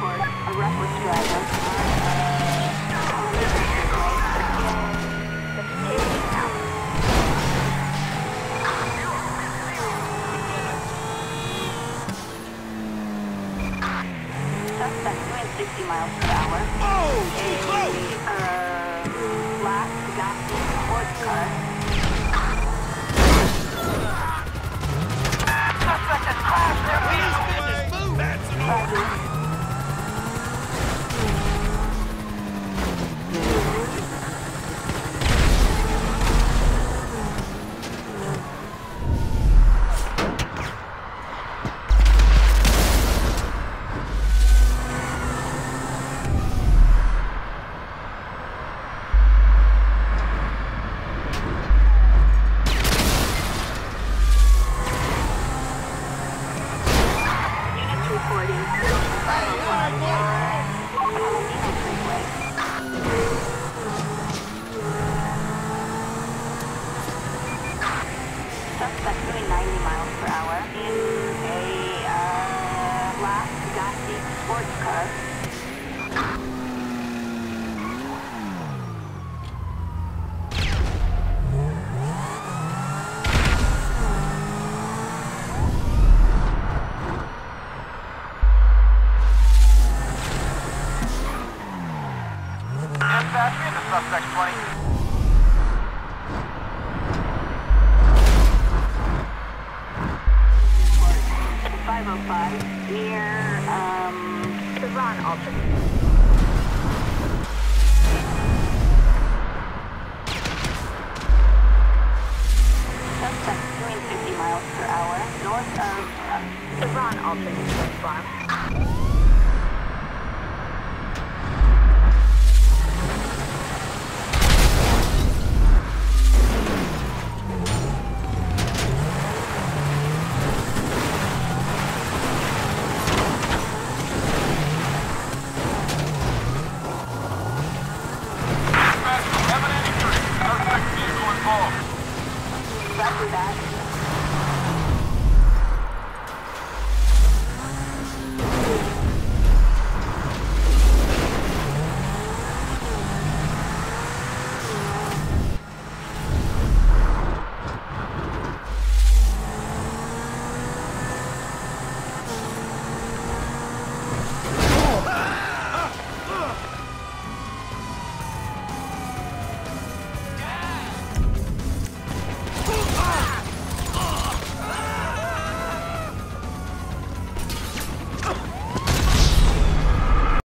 a reckless driver 60 miles per hour. Oh, too close! Uh, black, not horse car. Hour in a uh, black sports car. Suspect 20. Five oh five near um Tehran alternate. Suspect miles per hour north of uh, alternate farm. Dispatch 1183. Suspect vehicle involved. Roger that.